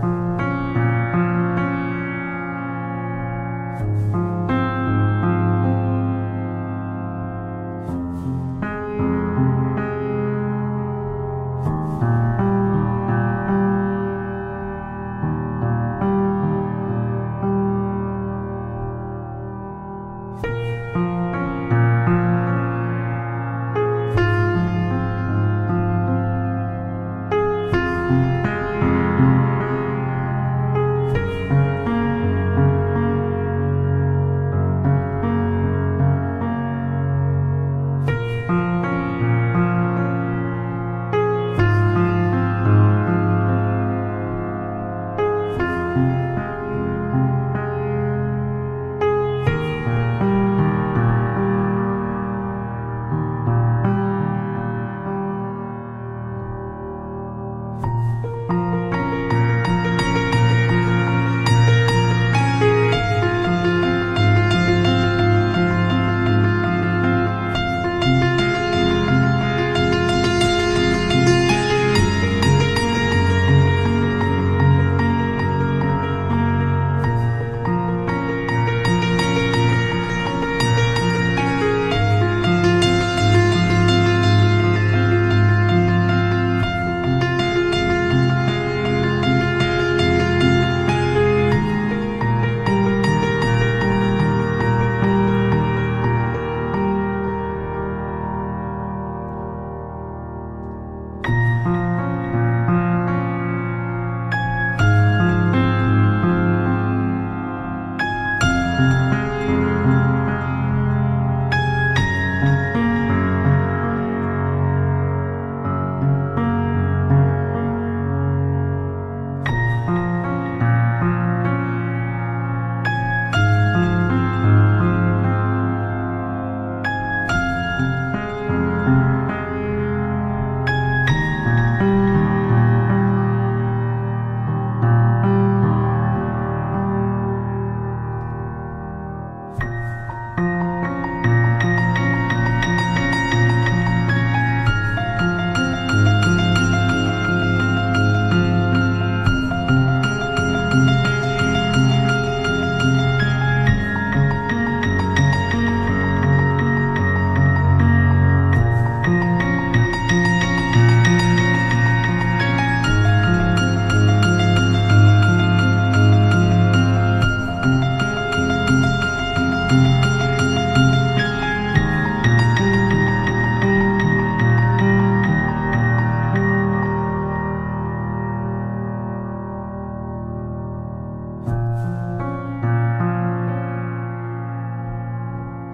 you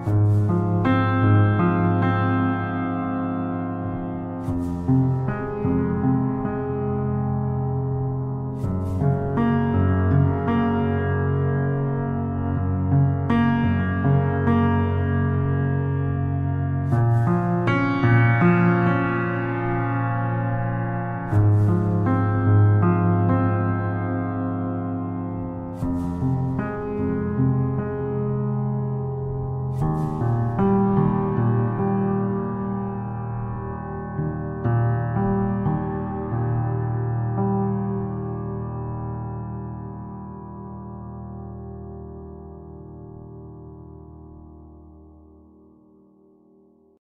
Bye.